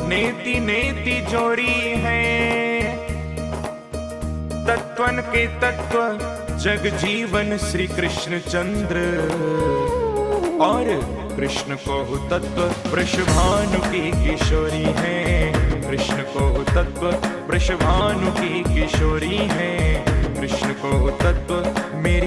नेति नेति जोड़ी है। तत्वन के तत्व, जग जीवन श्री कृष्ण चंद्र और कृष्ण को तत्व वृषभानु की किशोरी है। कृष्ण को तत्व वृषभानु की किशोरी है। कृष्ण को तत्व, मेरी